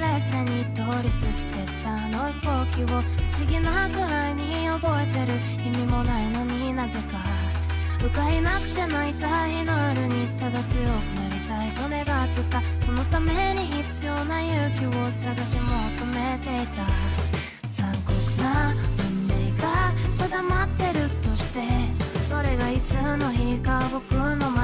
かすでに通り過ぎてたあの飛行機を不思議なくらいに覚えてる。意味もないのになぜか。浮かいなくて泣いた祈るにただ強くなりたいと願ってたそのために必要な勇気を探し求めていた。残酷な運命が定まってるとして。それがいつの日か僕の前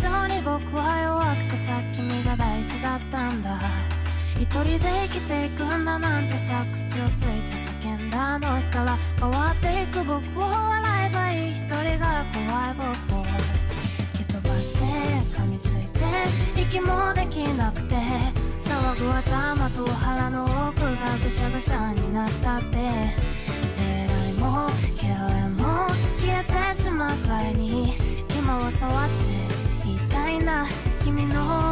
上に僕は弱くてさ君が大事だったんだ。一人で生きていくんだなんてさ口をついて叫んだあの日か。ら変わっていく僕を笑えばいい。一人が怖い僕を。蹴飛ばして噛みついて息もできなくて。騒ぐ頭と腹の奥がぐしゃぐしゃになったって。狙いも嫌いも消えてしまうくらいに。今は触って君の